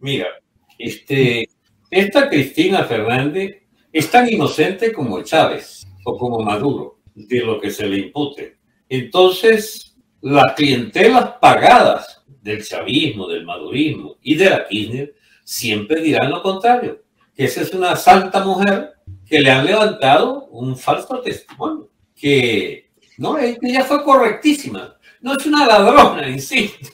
Mira, este, esta Cristina Fernández es tan inocente como Chávez o como Maduro de lo que se le impute. Entonces, las clientelas pagadas del chavismo, del madurismo y de la Kirchner siempre dirán lo contrario, que esa es una santa mujer que le han levantado un falso testimonio, que no, ella fue correctísima, no es una ladrona, insisto.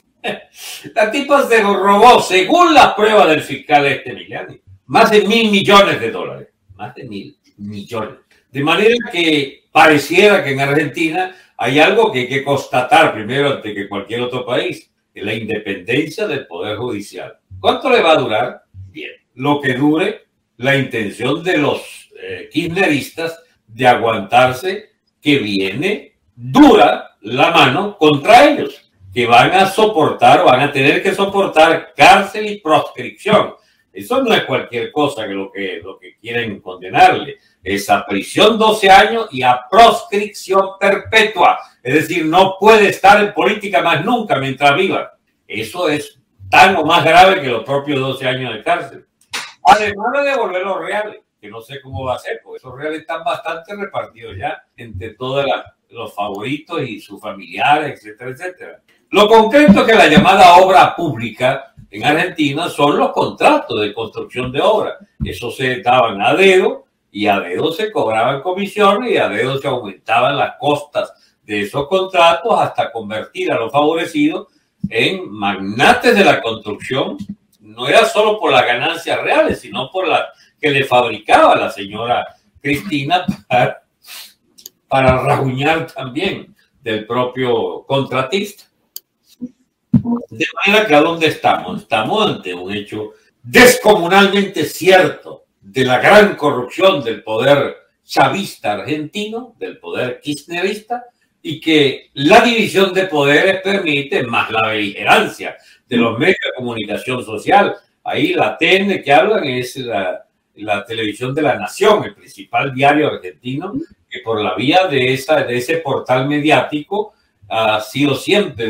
La tipa se robó, según las pruebas del fiscal este Milani, más de mil millones de dólares, más de mil millones. De manera que pareciera que en Argentina hay algo que hay que constatar primero ante que cualquier otro país, que la independencia del Poder Judicial. ¿Cuánto le va a durar? Bien, lo que dure la intención de los eh, kirchneristas de aguantarse que viene dura la mano contra ellos, que van a soportar o van a tener que soportar cárcel y proscripción. Eso no es cualquier cosa que lo que, lo que quieren condenarle. Es a prisión 12 años y a proscripción perpetua. Es decir, no puede estar en política más nunca mientras viva. Eso es tan o más grave que los propios 12 años de cárcel. Además de devolver los reales, que no sé cómo va a ser, porque esos reales están bastante repartidos ya entre todos los favoritos y sus familiares, etcétera, etcétera. Lo concreto es que la llamada obra pública en Argentina son los contratos de construcción de obras. Eso se daban a dedo y a dedo se cobraban comisiones y a dedo se aumentaban las costas de esos contratos hasta convertir a los favorecidos en magnates de la construcción no era solo por las ganancias reales, sino por las que le fabricaba la señora Cristina para, para también del propio contratista. De manera que a dónde estamos? Estamos ante un hecho descomunalmente cierto de la gran corrupción del poder chavista argentino, del poder kirchnerista, y que la división de poderes permite más la beligerancia de los medios de comunicación social. Ahí la TN que hablan es la, la televisión de la nación, el principal diario argentino, que por la vía de, esa, de ese portal mediático ha sido siempre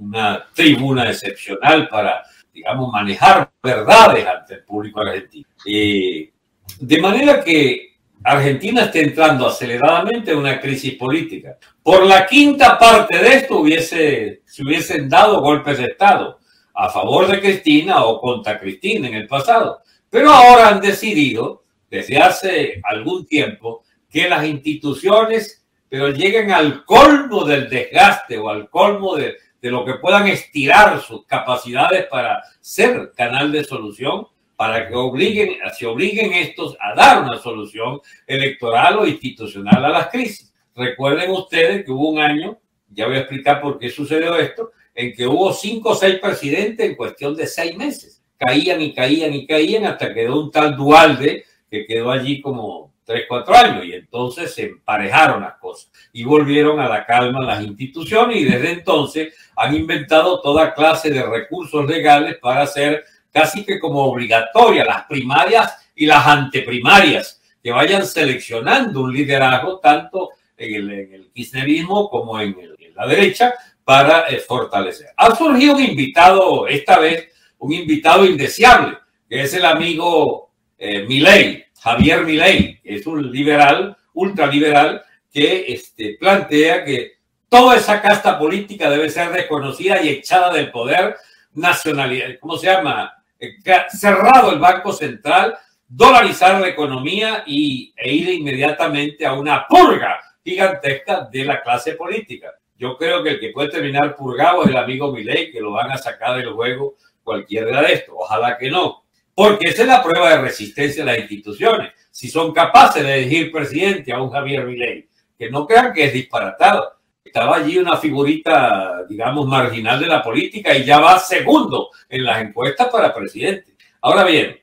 una tribuna excepcional para, digamos, manejar verdades ante el público argentino. Eh, de manera que Argentina está entrando aceleradamente en una crisis política. Por la quinta parte de esto hubiese, se hubiesen dado golpes de Estado a favor de Cristina o contra Cristina en el pasado. Pero ahora han decidido, desde hace algún tiempo, que las instituciones, pero lleguen al colmo del desgaste o al colmo de, de lo que puedan estirar sus capacidades para ser canal de solución, para que obliguen, se obliguen estos a dar una solución electoral o institucional a las crisis. Recuerden ustedes que hubo un año, ya voy a explicar por qué sucedió esto, en que hubo cinco o seis presidentes en cuestión de seis meses. Caían y caían y caían hasta quedó un tal Dualde que quedó allí como tres, cuatro años y entonces se emparejaron las cosas y volvieron a la calma las instituciones y desde entonces han inventado toda clase de recursos legales para hacer casi que como obligatoria las primarias y las anteprimarias que vayan seleccionando un liderazgo tanto en el, en kirchnerismo como en, el, en la derecha para eh, fortalecer. Ha surgido un invitado, esta vez un invitado indeseable, que es el amigo eh, Milei, Javier Milei, es un liberal, ultraliberal, que este, plantea que toda esa casta política debe ser desconocida y echada del poder, nacionalidad, ¿cómo se llama? Eh, cerrado el Banco Central, dolarizar la economía y, e ir inmediatamente a una purga gigantesca de la clase política. Yo creo que el que puede terminar purgado es el amigo Milei, que lo van a sacar del juego cualquiera de esto. Ojalá que no. Porque esa es la prueba de resistencia de las instituciones. Si son capaces de elegir presidente a un Javier Milei, que no crean que es disparatado. Estaba allí una figurita, digamos, marginal de la política y ya va segundo en las encuestas para presidente. Ahora bien,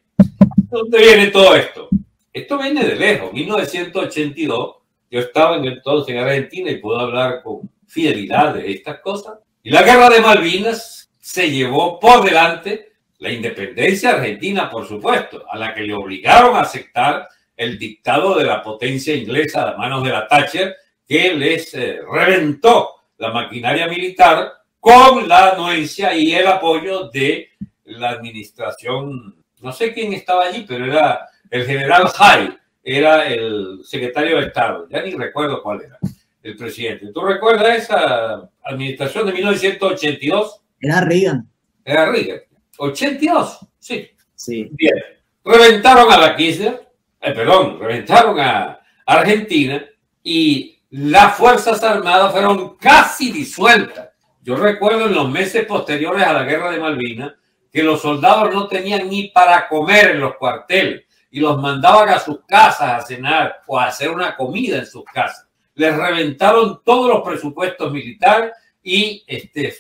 ¿dónde viene todo esto? Esto viene de lejos. 1982, yo estaba en entonces en Argentina y puedo hablar con fidelidad de estas cosas. Y la guerra de Malvinas se llevó por delante la independencia argentina, por supuesto, a la que le obligaron a aceptar el dictado de la potencia inglesa a manos de la Thatcher, que les eh, reventó la maquinaria militar con la anuencia y el apoyo de la administración, no sé quién estaba allí, pero era el general Hay, era el secretario de Estado, ya ni recuerdo cuál era el presidente. ¿Tú recuerdas esa administración de 1982? Era Reagan. Era Reagan. 82, sí. Sí. Bien. Reventaron a la Kirchner, eh, perdón, reventaron a Argentina y las Fuerzas Armadas fueron casi disueltas. Yo recuerdo en los meses posteriores a la guerra de Malvinas que los soldados no tenían ni para comer en los cuarteles y los mandaban a sus casas a cenar o a hacer una comida en sus casas. Les reventaron todos los presupuestos militares y este,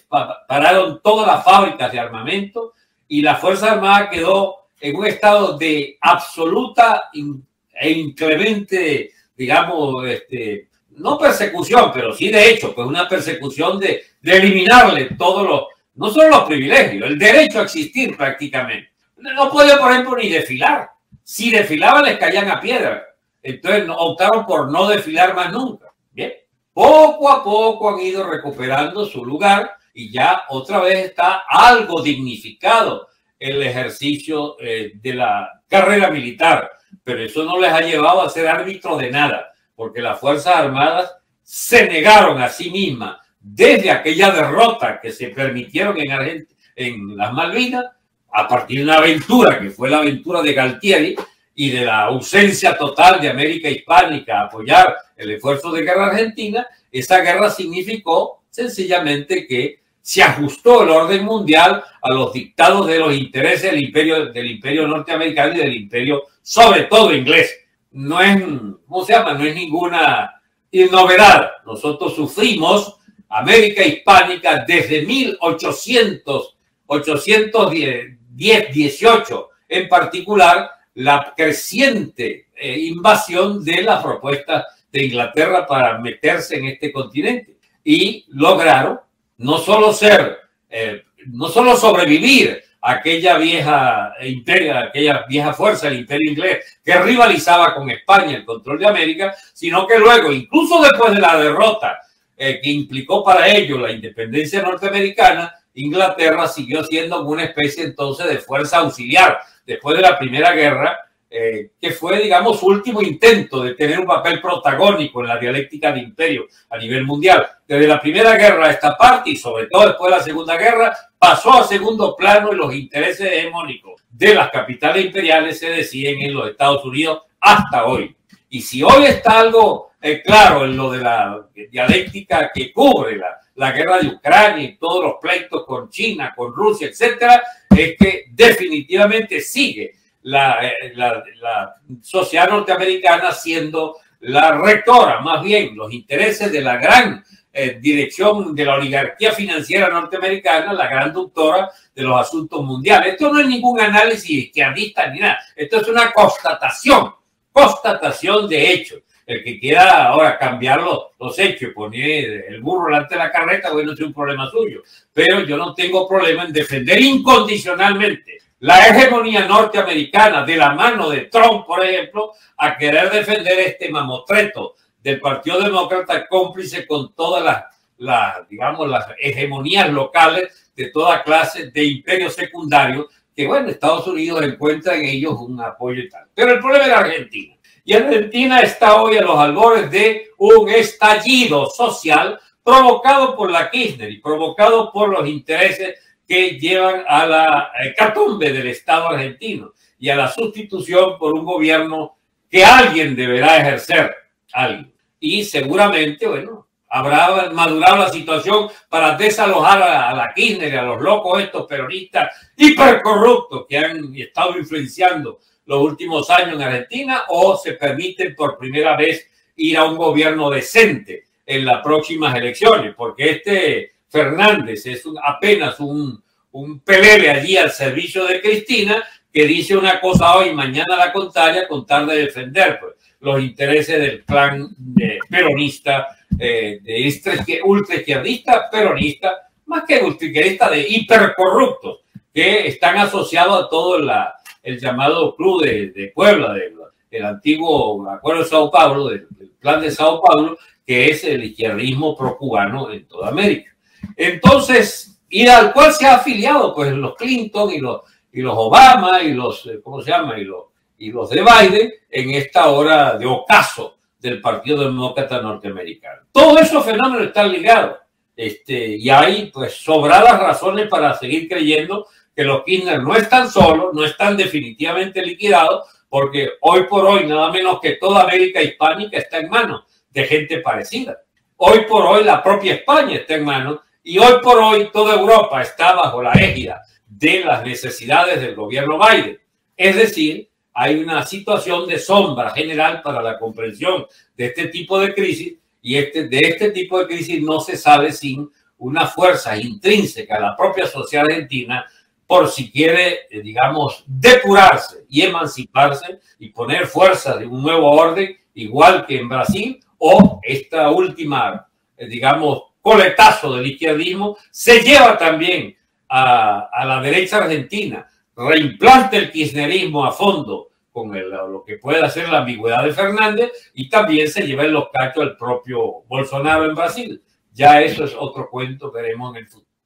pararon todas las fábricas de armamento y la Fuerza Armada quedó en un estado de absoluta e inclemente, digamos, este, no persecución, pero sí de hecho, pues una persecución de, de eliminarle todos los, no solo los privilegios, el derecho a existir prácticamente. No podía, por ejemplo, ni desfilar. Si desfilaban, les caían a piedra. Entonces optaron por no desfilar más nunca. Bien. Poco a poco han ido recuperando su lugar y ya otra vez está algo dignificado el ejercicio eh, de la carrera militar. Pero eso no les ha llevado a ser árbitros de nada, porque las Fuerzas Armadas se negaron a sí mismas desde aquella derrota que se permitieron en, en las Malvinas a partir de una aventura que fue la aventura de Galtieri y de la ausencia total de América Hispánica a apoyar el esfuerzo de guerra argentina, esa guerra significó sencillamente que se ajustó el orden mundial a los dictados de los intereses del imperio, del imperio norteamericano y del imperio, sobre todo inglés. No es, ¿cómo se llama? No es ninguna novedad. Nosotros sufrimos América Hispánica desde 1800, 810 10, 18, en particular la creciente eh, invasión de las propuestas de Inglaterra para meterse en este continente. Y lograron no solo ser, eh, no solo sobrevivir aquella vieja imperio, aquella vieja fuerza del imperio inglés que rivalizaba con España el control de América, sino que luego, incluso después de la derrota eh, que implicó para ello la independencia norteamericana, Inglaterra siguió siendo una especie entonces de fuerza auxiliar después de la Primera Guerra, eh, que fue, digamos, su último intento de tener un papel protagónico en la dialéctica de imperio a nivel mundial. Desde la Primera Guerra a esta parte y sobre todo después de la Segunda Guerra, pasó a segundo plano y los intereses hegemónicos de las capitales imperiales se deciden en los Estados Unidos hasta hoy. Y si hoy está algo eh, claro en lo de la dialéctica que cubre la, la guerra de Ucrania y todos los pleitos con China, con Rusia, etcétera, es que definitivamente sigue la, eh, la, sociedad norteamericana siendo la rectora, más bien los intereses de la gran eh, dirección de la oligarquía financiera norteamericana, la gran doctora de los asuntos mundiales. Esto no es ningún análisis izquierdista ni nada, esto es una constatación, constatación de hechos el que quiera ahora cambiar los, hechos, poner el burro delante de la carreta, bueno, es un problema suyo. Pero yo no tengo problema en defender incondicionalmente la hegemonía norteamericana de la mano de Trump, por ejemplo, a querer defender este mamotreto del Partido Demócrata cómplice con todas las, digamos, las hegemonías locales de toda clase de imperios secundarios que, bueno, Estados Unidos encuentra en ellos un apoyo y tal. Pero el problema es Argentina. Y Argentina está hoy a los albores de un estallido social provocado por la Kirchner y provocado por los intereses que llevan a la catumbe del Estado argentino y a la sustitución por un gobierno que alguien deberá ejercer, alguien. Y seguramente, bueno, habrá madurado la situación para desalojar a, la Kirchner y a los locos estos peronistas hipercorruptos que han estado influenciando los últimos años en Argentina o se permite por primera vez ir a un gobierno decente en las próximas elecciones, porque este Fernández es apenas un, un pelele allí al servicio de Cristina que dice una cosa hoy, mañana la contraria, con tal de defender pues, los intereses del clan de peronista, eh, de ultra izquierdista, peronista, más que ultraizquierdista, de hipercorruptos, que están asociados a todo la, el llamado Club de, Puebla, del, antiguo Acuerdo de Sao Paulo, del, Plan de Sao Paulo, que es el izquierdismo pro-cubano en toda América. Entonces, y al cual se ha afiliado pues los Clinton y los, y los Obama y los, eh, ¿cómo se llama? Y los, y los de Biden en esta hora de ocaso del Partido Demócrata Norteamericano. Todos esos fenómenos están ligados este, y hay pues sobradas razones para seguir creyendo que los Kirchner no están solos, no están definitivamente liquidados, porque hoy por hoy nada menos que toda América hispánica está en manos de gente parecida. Hoy por hoy la propia España está en manos y hoy por hoy toda Europa está bajo la égida de las necesidades del gobierno Biden. Es decir, hay una situación de sombra general para la comprensión de este tipo de crisis y este, de este tipo de crisis no se sale sin una fuerza intrínseca a la propia sociedad argentina por si quiere, eh, digamos, depurarse y emanciparse y poner fuerza de un nuevo orden, igual que en Brasil, o esta última, eh, digamos, coletazo del izquierdismo, se lleva también a, la derecha argentina, reimplanta el kirchnerismo a fondo con lo que puede hacer la ambigüedad de Fernández y también se lleva en los cachos al propio Bolsonaro en Brasil. Ya eso es otro cuento, veremos en el futuro.